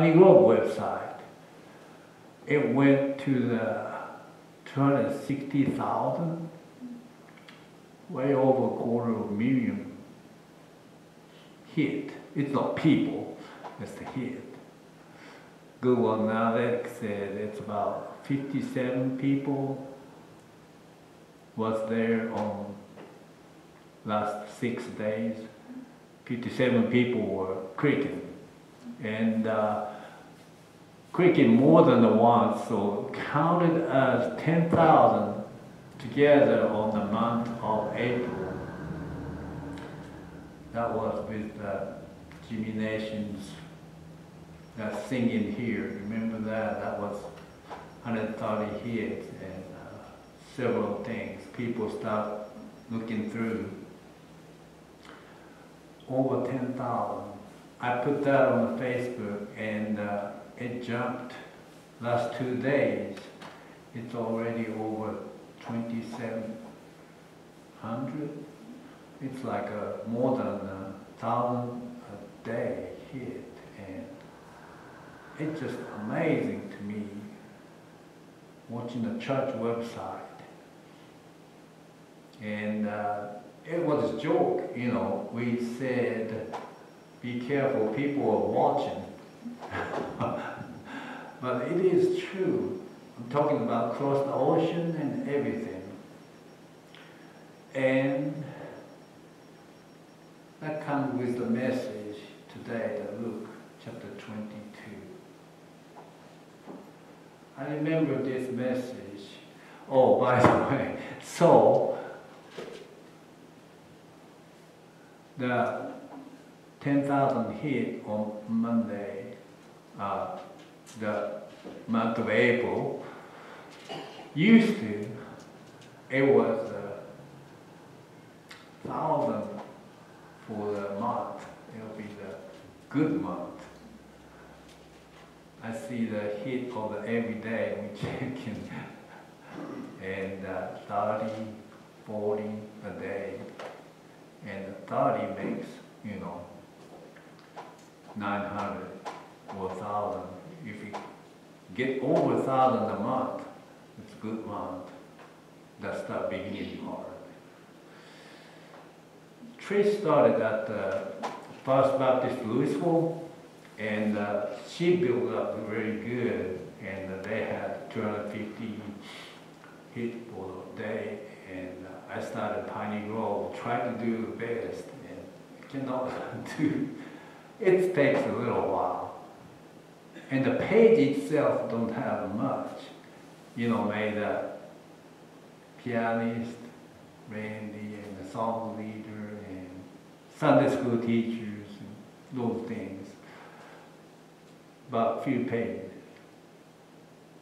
Grove website. It went to the 260,000, way over a quarter of a million hit. It's not people, it's the hit. Google Analytics said it's about 57 people was there on last six days. 57 people were clicking. And uh, more than the so counted as 10,000 together on the month of April. That was with uh, Jimmy Nation's that singing here. Remember that? That was 130 hits and uh, several things. People start looking through. Over 10,000. I put that on the Facebook and uh, it jumped last two days. It's already over 2,700. It's like a, more than a thousand a day hit. And it's just amazing to me watching the church website. And uh, it was a joke, you know. We said, be careful, people are watching. but it is true. I'm talking about across the ocean and everything. And that comes with the message today, Luke chapter 22. I remember this message. Oh, by the way, so the 10,000 hit on Monday, uh, the month of April. Used to, it was a thousand for the month. It'll be the good month. I see the hit of the every day we checking and uh, 30, 40 a day. And 30 makes, you know, 900 or 1,000. If you get over 1,000 a month, it's a good month. That's the beginning part. Trish started at uh, First Baptist Lewisville, and uh, she built up very good, and uh, they had 250 hit for a day, and uh, I started Piney Grove, trying to do the best, and cannot do it takes a little while. And the page itself don't have much. You know, made a pianist, Randy, and a song leader, and Sunday school teachers, and those things. But few pages.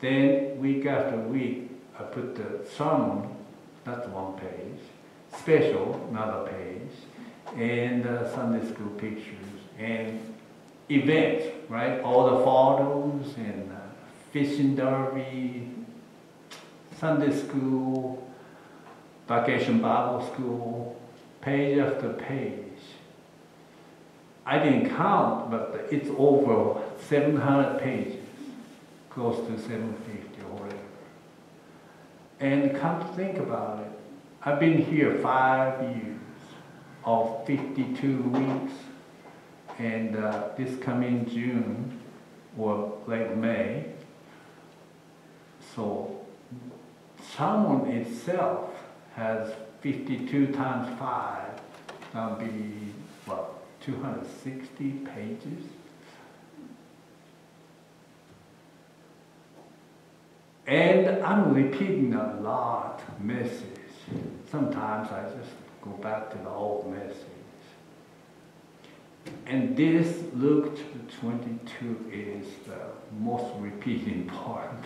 Then week after week, I put the sermon, that's one page, special, another page, and uh, Sunday school pictures and events, right? All the photos and uh, fishing derby, Sunday school, vacation Bible school, page after page. I didn't count, but it's over 700 pages, close to 750 or whatever. And come to think about it, I've been here five years of 52 weeks and uh, this coming June or late May, so Salmon itself has 52 times 5, that'll be, what, 260 pages? And I'm repeating a lot message. Sometimes I just go back to the old message. And this Luke 22 is the most repeating part.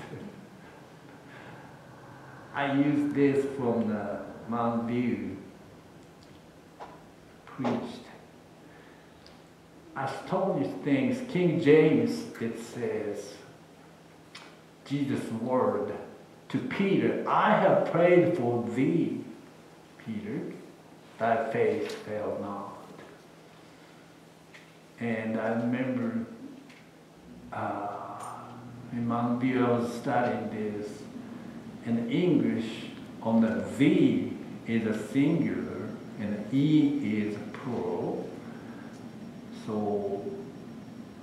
I use this from the Mount View preached. These things, King James, it says, Jesus' word to Peter, I have prayed for thee, Peter, thy faith fail not. And I remember uh, in Mount I was studying this. In English, on the Z is a singular and E is a plural. So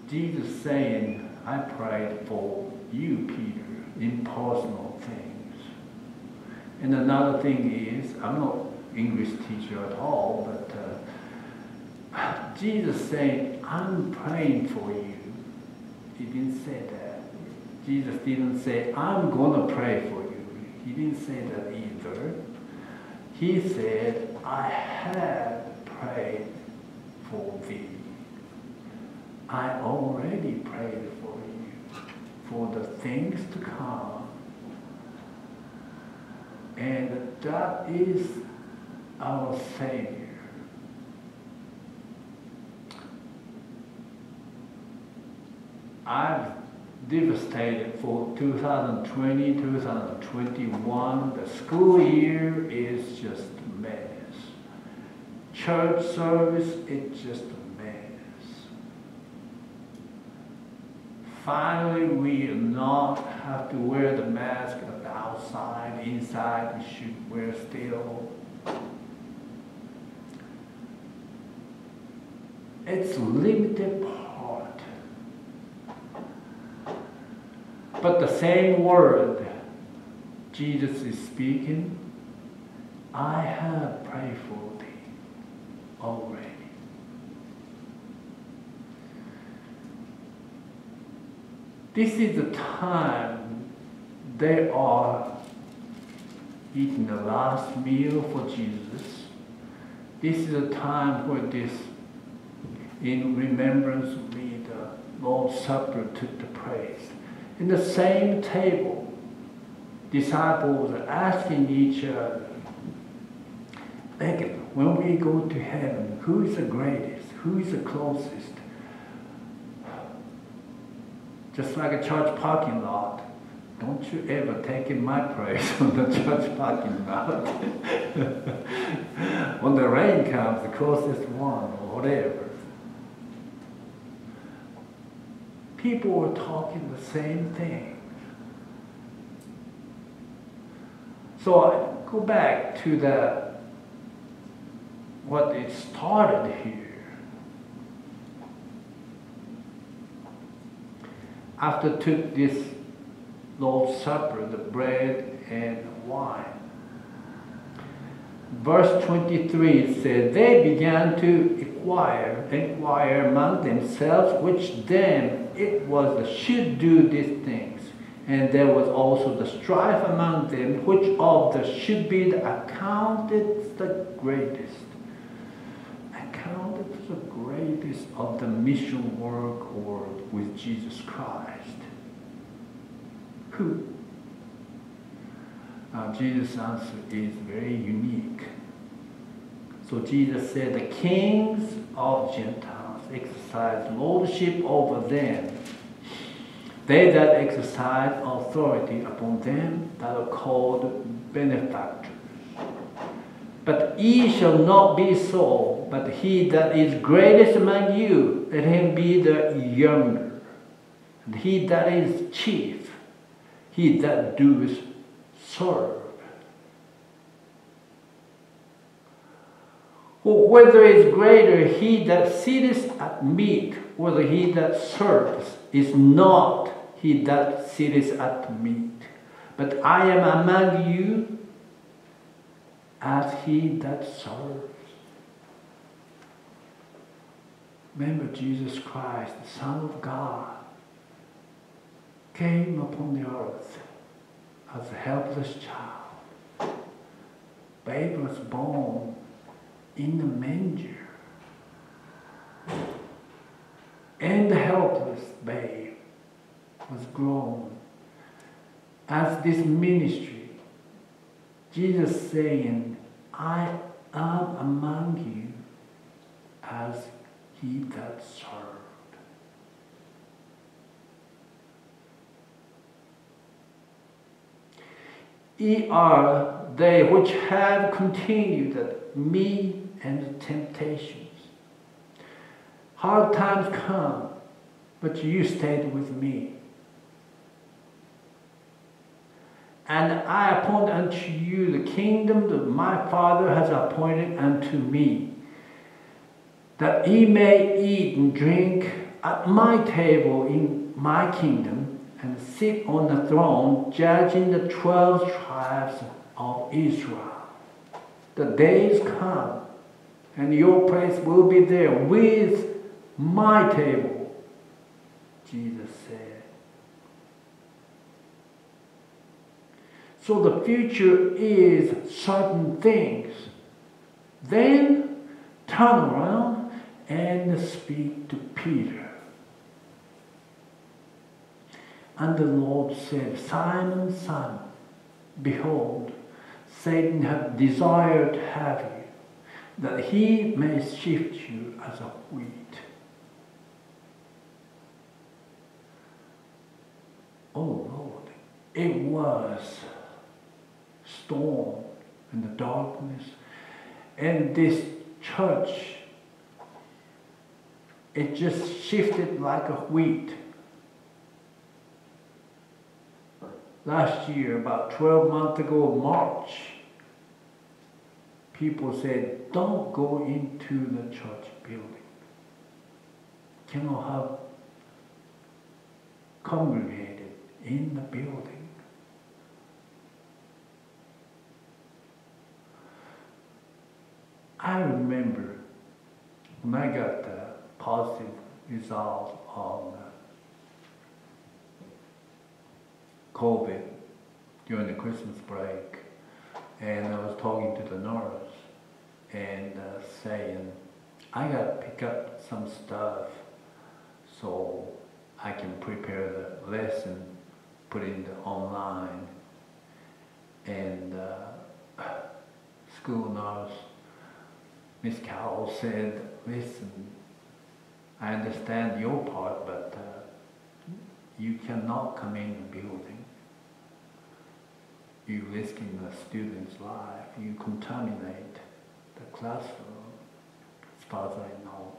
Jesus saying, I prayed for you, Peter, in personal things. And another thing is, I'm not English teacher at all, but uh, Jesus saying, I'm praying for you. He didn't say that. Jesus didn't say, I'm going to pray for you. He didn't say that either. He said, I have prayed for thee. I already prayed for you, for the things to come. And that is our Savior. I've devastated for 2020, 2021. The school year is just a mess. Church service, it's just a mess. Finally, we not have to wear the mask at the outside, inside, we should wear still. It's limited part. But the same word Jesus is speaking, I have prayed for thee already. This is the time they are eating the last meal for Jesus. This is a time where this, in remembrance me, the Lord's Supper took the praise. In the same table, disciples are asking each other, when we go to heaven, who is the greatest? Who is the closest? Just like a church parking lot. Don't you ever take in my praise on the church parking lot. when the rain comes, the closest one, or whatever. People were talking the same thing. So I go back to the what it started here. After took this Lord's Supper, the bread and wine. Verse 23 says, They began to inquire, inquire among themselves which then it was the should do these things. And there was also the strife among them, which of the should be accounted the greatest. Accounted the greatest of the mission work or with Jesus Christ. Who? Uh, Jesus' answer is very unique. So Jesus said, The kings of Gentiles exercise lordship over them. They that exercise authority upon them that are called benefactors. But ye shall not be so, but he that is greatest among you, let him be the younger. And he that is chief, he that doeth serve. Whether is greater he that sitteth at meat, whether he that serves, is not he that sitteth at meat. But I am among you as he that serves. Remember Jesus Christ, the Son of God, came upon the earth as a helpless child. Babe was born in the manger. And the helpless babe was grown. As this ministry, Jesus saying, I am among you as he that served. Ye are they which have continued at me and the temptations. Hard times come, but you stayed with me. And I appoint unto you the kingdom that my Father has appointed unto me, that ye may eat and drink at my table in my kingdom, and sit on the throne, judging the twelve tribes of Israel. The days come, and your place will be there with my table, Jesus said. So the future is certain things. Then turn around and speak to Peter. And the Lord said, Simon, Simon, behold, Satan hath desired to have you, that he may shift you as a wheat. Oh Lord, it was storm and the darkness. And this church, it just shifted like a wheat. Last year, about 12 months ago, March, people said, don't go into the church building. Cannot have congregated in the building. I remember when I got the positive result on COVID during the Christmas break, and I was talking to the nurse and uh, saying, I got to pick up some stuff so I can prepare the lesson, put it into online, and uh, school nurse Miss Carroll said, listen, I understand your part, but uh, you cannot come in the building. You're risking the student's life. You contaminate as I know.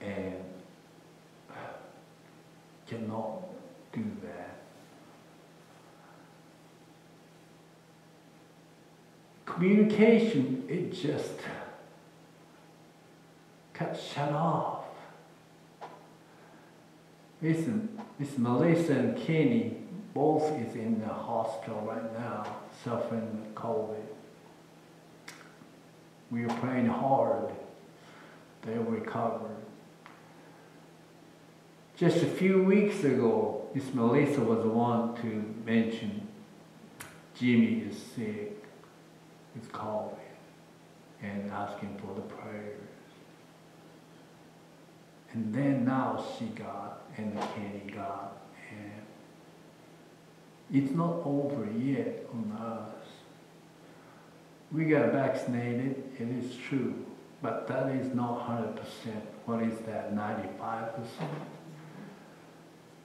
And cannot do that. communication, it just got shut off. Listen, Miss Melissa and Kenny both is in the hospital right now, suffering COVID. We are praying hard. They'll recover. Just a few weeks ago, Miss Melissa was the one to mention Jimmy is sick is calling and asking for the prayers. And then now she got and the Kenny got and it's not over yet on us. We got vaccinated, it is true, but that is not 100%. What is that, 95%?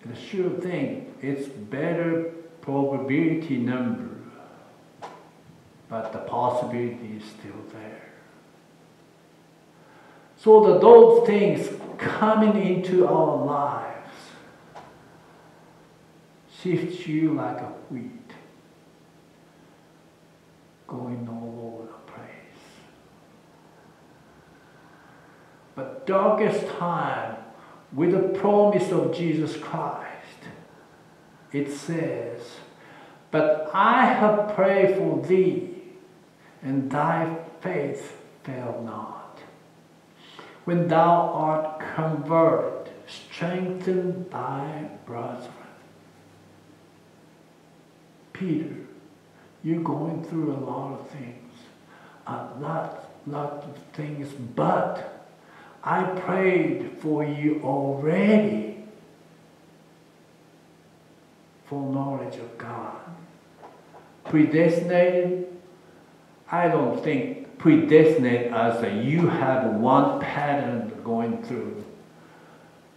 The sure thing, it's better probability number but the possibility is still there. So that those things coming into our lives shift you like a wheat going all over the place. But darkest time, with the promise of Jesus Christ, it says, But I have prayed for thee and thy faith fail not. When thou art converted, strengthen thy brethren. Peter, you're going through a lot of things, a lot, lot of things, but I prayed for you already for knowledge of God. Predestinated I don't think predestinate as a you have one pattern going through.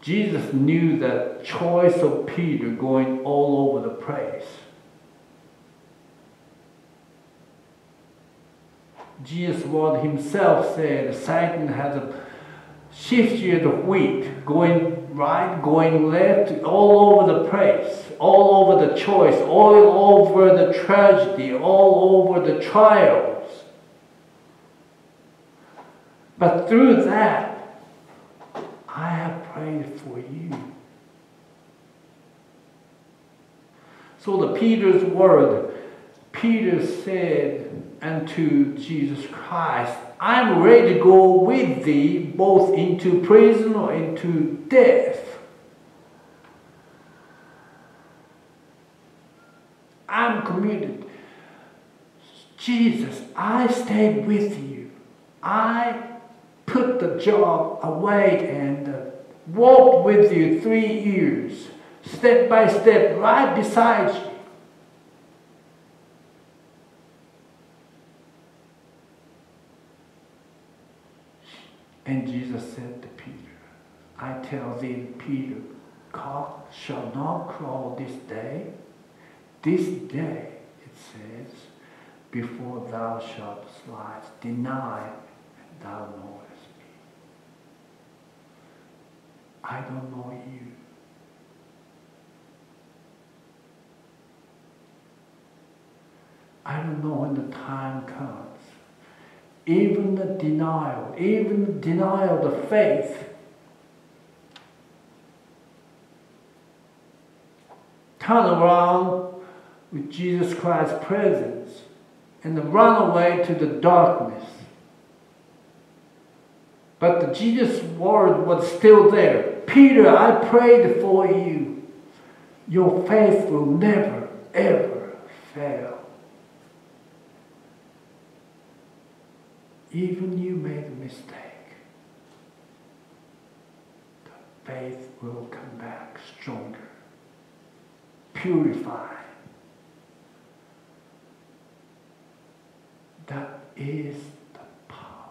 Jesus knew the choice of Peter going all over the place. Jesus word himself said Satan has a shift you the wheat going right, going left, all over the place, all over the choice, all over the tragedy, all over the trials. But through that, I have prayed for you. So the Peter's word, Peter said unto Jesus Christ, I'm ready to go with thee both into prison or into death. I'm committed. Jesus, I stay with you. I put the job away and uh, walked with you three years, step by step, right beside you. And Jesus said to Peter, I tell thee, Peter, cock shall not crow this day. This day, it says, before thou shalt slide, deny thou knowest me. I don't know you. I don't know when the time comes even the denial, even the denial of the faith. Turn around with Jesus Christ's presence and run away to the darkness. But the Jesus word was still there. Peter, I prayed for you. Your faith will never, ever fail. Even you made a mistake, the faith will come back stronger, purified. That is the power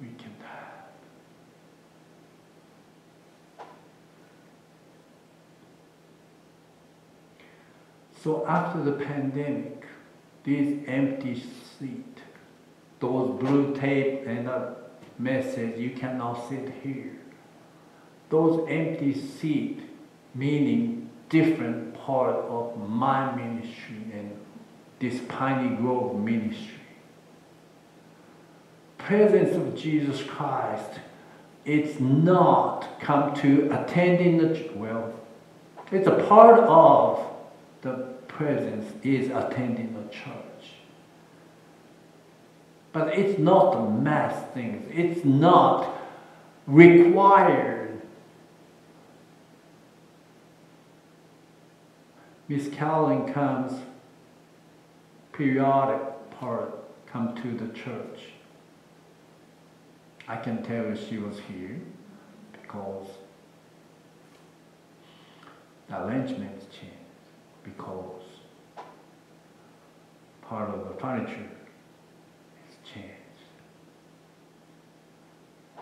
we can have. So after the pandemic, this empty seat those blue tape and a message, you cannot sit here. Those empty seat, meaning different part of my ministry and this Piney Grove ministry. Presence of Jesus Christ, it's not come to attending the, well, it's a part of the presence is attending the church. But it's not a mass thing. It's not required. Miss Callan comes periodic part come to the church. I can tell she was here because the arrangements changed because part of the furniture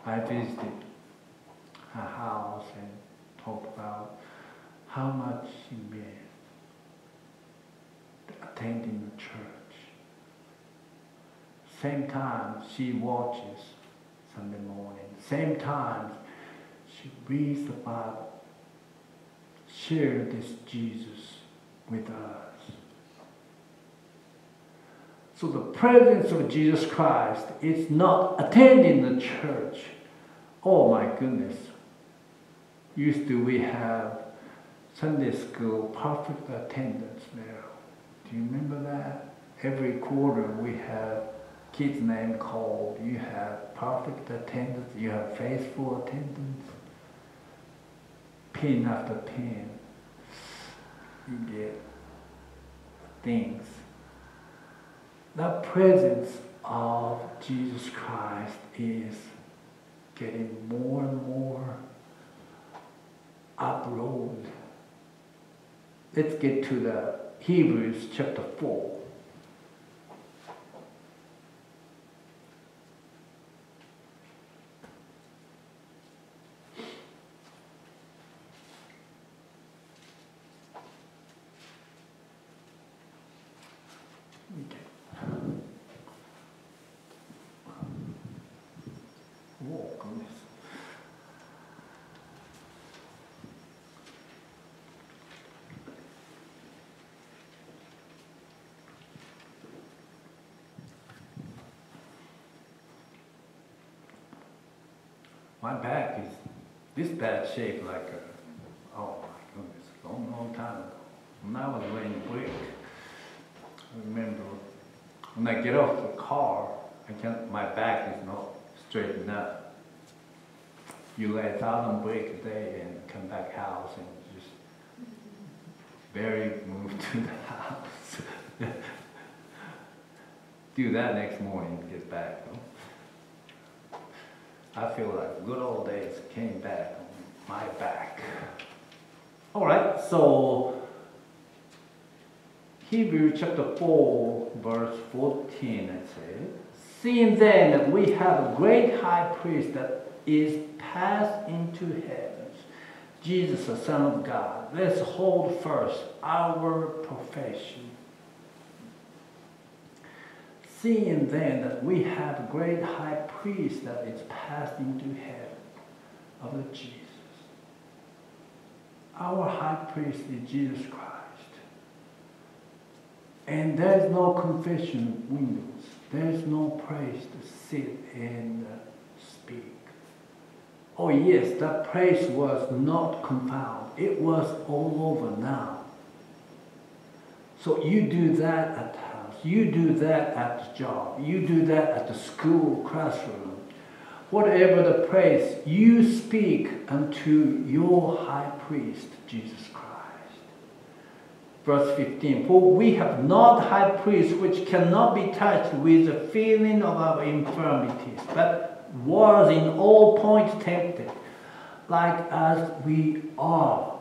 I visited her house and talked about how much she meant attending the church. Same time she watches Sunday morning. Same time she reads the Bible. Share this Jesus with us. So the presence of Jesus Christ is not attending the church Oh my goodness. Used to we have Sunday school perfect attendance there. Do you remember that? Every quarter we have kids name called. You have perfect attendance. You have faithful attendance. Pin after pin. You get things. The presence of Jesus Christ is getting more and more uprolled. Let's get to the Hebrews chapter 4. My back is this bad shape like, a, oh my goodness, long, long time ago. When I was laying brick, I remember when I get off the car, I can't, my back is not straightened up. You lay a thousand brick a day and come back house and just barely move to the house. Do that next morning, get back. I feel like good old days came back on my back. All right, so Hebrew chapter 4, verse 14, it says, Seeing then that we have a great high priest that is passed into heavens, Jesus, the Son of God, let's hold first our profession. Seeing then that we have a great high priest that is passed into heaven of the Jesus. Our high priest is Jesus Christ. And there's no confession windows. There's no place to sit and uh, speak. Oh yes, that place was not confound. It was all over now. So you do that at. You do that at the job. You do that at the school classroom. Whatever the place, you speak unto your high priest, Jesus Christ. Verse 15, For we have not high priest which cannot be touched with the feeling of our infirmities, but was in all points tempted, like as we are,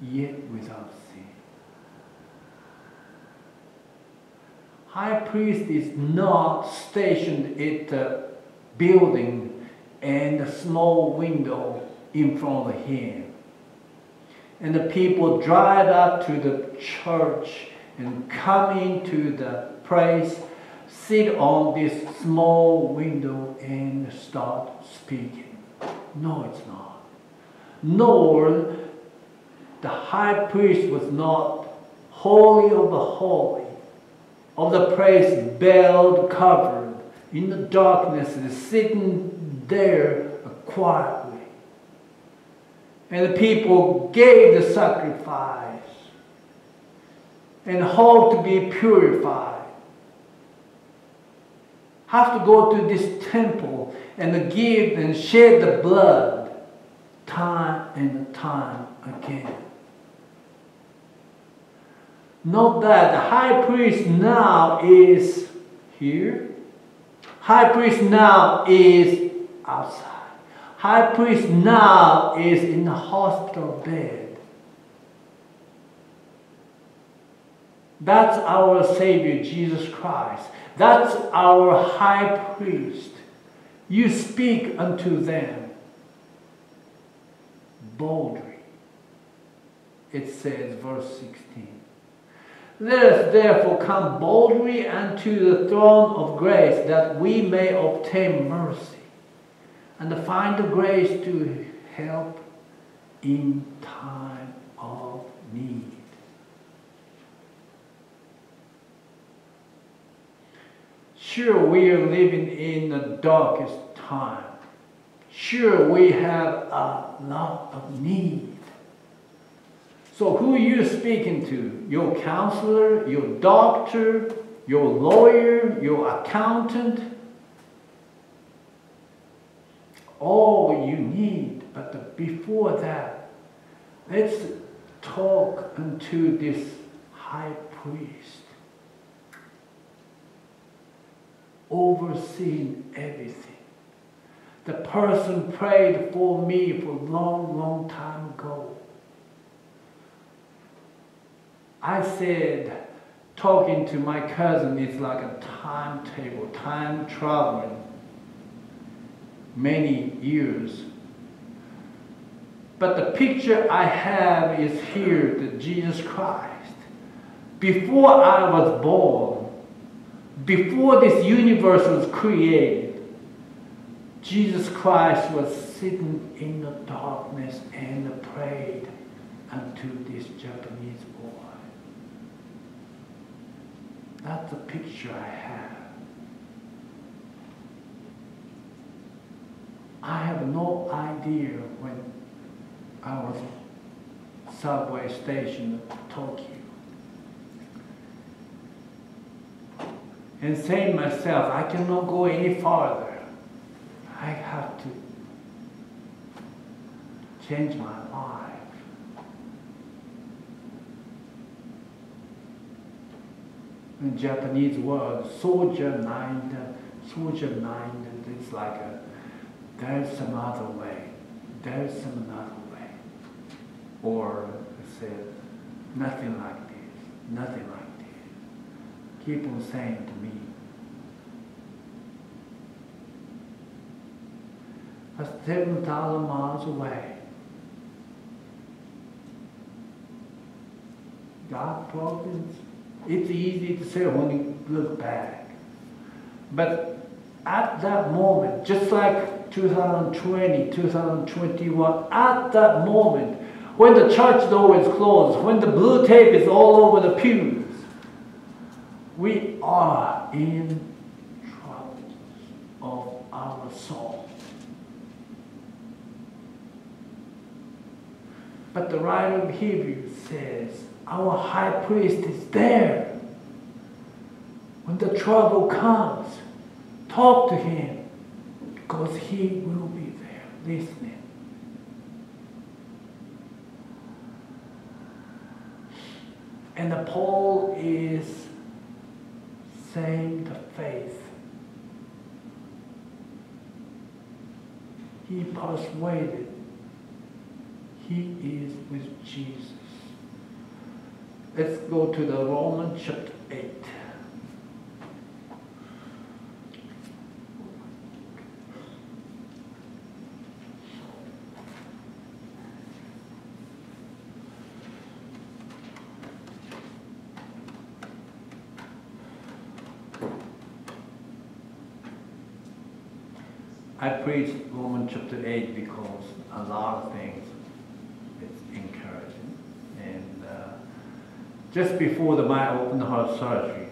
yet without High priest is not stationed at the building and a small window in front of him and the people drive up to the church and come into the place, sit on this small window and start speaking. No, it's not. Nor the high priest was not holy of the holy, of the place veiled, covered, in the darkness, is sitting there quietly and the people gave the sacrifice and hoped to be purified. Have to go to this temple and give and shed the blood time and time again. Note that the high priest now is here. High priest now is outside high priest now is in the hospital bed. That's our Savior, Jesus Christ. That's our high priest. You speak unto them boldly. It says, verse 16. Let us therefore come boldly unto the throne of grace that we may obtain mercy and find the grace to help in time of need. Sure, we are living in the darkest time. Sure, we have a lot of need. So who are you speaking to? Your counselor, your doctor, your lawyer, your accountant? all you need. But before that, let's talk unto this high priest, overseeing everything. The person prayed for me for a long, long time ago. I said, talking to my cousin is like a timetable, time traveling many years. But the picture I have is here the Jesus Christ. Before I was born, before this universe was created, Jesus Christ was sitting in the darkness and prayed unto this Japanese boy. That's the picture I have. I have no idea when I was subway station Tokyo. And saying myself, I cannot go any farther. I have to change my life. In Japanese word, soldier mind, soldier mind, it's like a, there's some other way, there's some another way. Or say, nothing like this, nothing like this. Keep on saying to me, a 7,000 miles away. God providence. It's easy to say when you look back. But at that moment, just like 2020, 2021, at that moment, when the church door is closed, when the blue tape is all over the pews, we are in troubles of our soul. But the writer of Hebrews says, our high priest is there. When the trouble comes, talk to him because he will be there listening. And Paul is saying the faith. He persuaded. He is with Jesus. Let's go to the Romans chapter 8. I preach Romans chapter 8 because a lot of things it's encouraging. And uh, just before the my open heart surgery,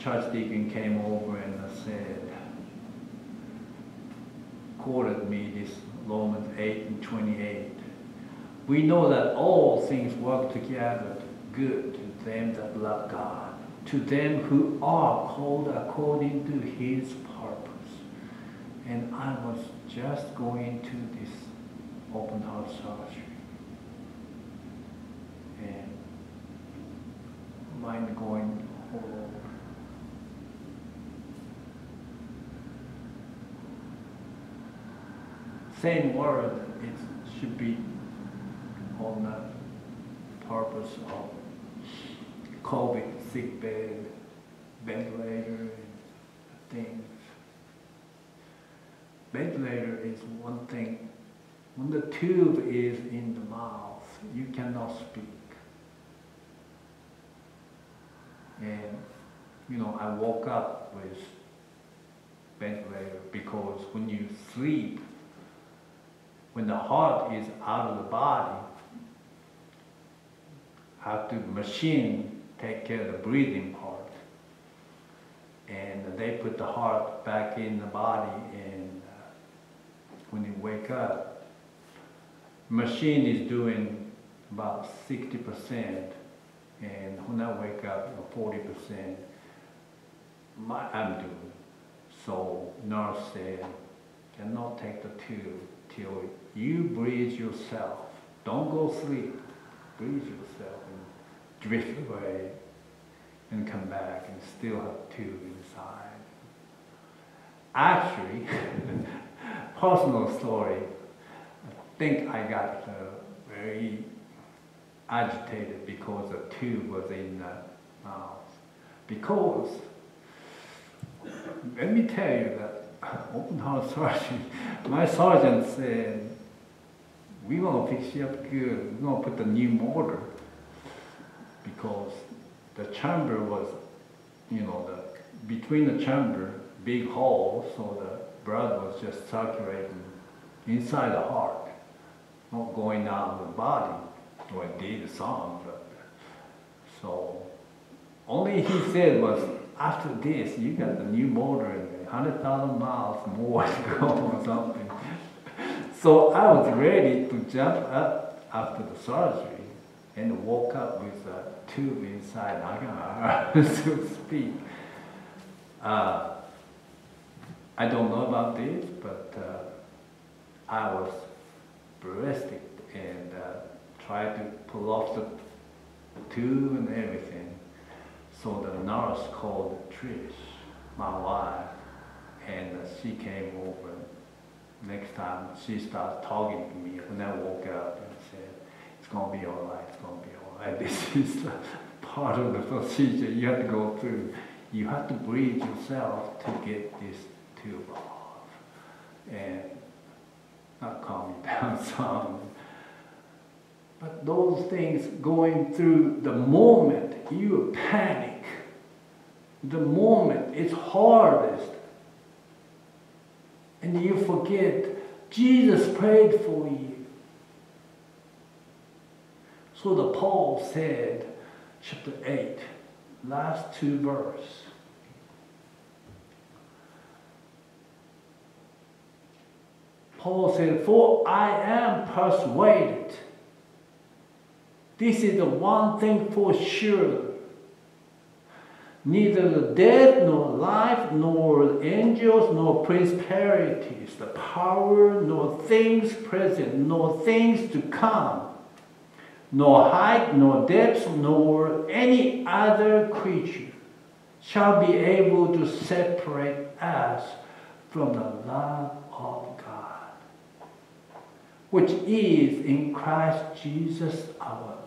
church deacon came over and said, quoted me this Romans 8 and 28. We know that all things work together good to them that love God, to them who are called according to his purpose. And I was just going to this open heart surgery. And mind going over. Same word, it should be on the purpose of COVID, sick bed, ventilator, things. Ventilator is one thing. When the tube is in the mouth, you cannot speak. And, you know, I woke up with ventilator because when you sleep, when the heart is out of the body, have to machine take care of the breathing part. And they put the heart back in the body and uh, when you wake up, machine is doing about 60% and when I wake up, 40%, my, I'm doing. So nurse said, cannot take the tube till you breathe yourself. Don't go sleep. Breathe yourself and drift away and come back and still have tube inside. Actually, personal story, I think I got uh, very agitated because the tube was in the mouth. Because, let me tell you that oh, open heart surgery, my surgeon said, we're going to fix you up good. We're going to put the new motor because the chamber was, you know, the between the chamber, big hole, so the blood was just circulating inside the heart, not going out of the body. It did but so only he said was after this you got the new motor and 100,000 miles more to go or something. So I was ready to jump up after the surgery and woke up with a tube inside Nagana, so to speak. Uh, I don't know about this, but uh, I was breathless and uh, tried to pull off the tube and everything. So the nurse called Trish, my wife, and uh, she came over. Next time she started talking to me when I woke up and said, it's going to be all right, it's to be all right. This is part of the procedure you have to go through. You have to breathe yourself to get this tube off. And not calm you down some. But those things going through the moment you panic, the moment it's hardest, and you forget Jesus prayed for you. So the Paul said, chapter 8, last two verse. Paul said, For I am persuaded. This is the one thing for sure. Neither the dead, nor life, nor angels, nor principalities, the power, nor things present, nor things to come, nor height, nor depth, nor any other creature shall be able to separate us from the love of God, which is in Christ Jesus our Lord.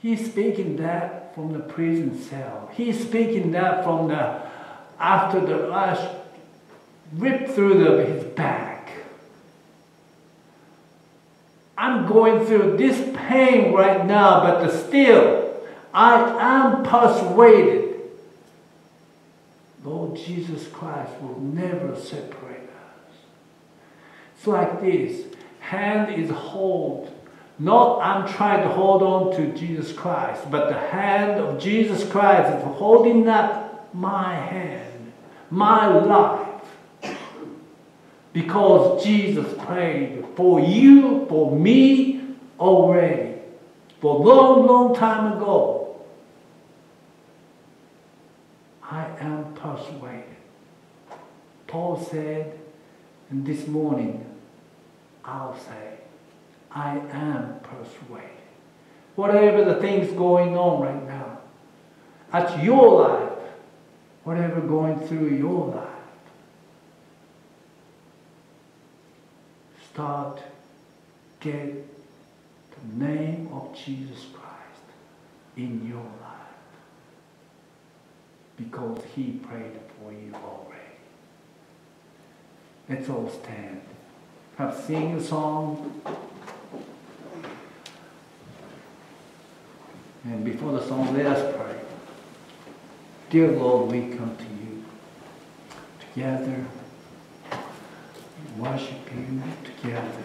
He's speaking that from the prison cell. He's speaking that from the after the lash ripped through the, his back. I'm going through this pain right now, but still, I am persuaded Lord Jesus Christ will never separate us. It's like this hand is hold. Not I'm trying to hold on to Jesus Christ, but the hand of Jesus Christ is holding up my hand, my life. Because Jesus prayed for you, for me already, for a long, long time ago. I am persuaded. Paul said, and this morning I'll say, I am persuaded. Whatever the things going on right now, that's your life, whatever going through your life, start get the name of Jesus Christ in your life because he prayed for you already. Let's all stand. Have sing a song. And before the song, let us pray. Dear Lord, we come to you together, worship you together.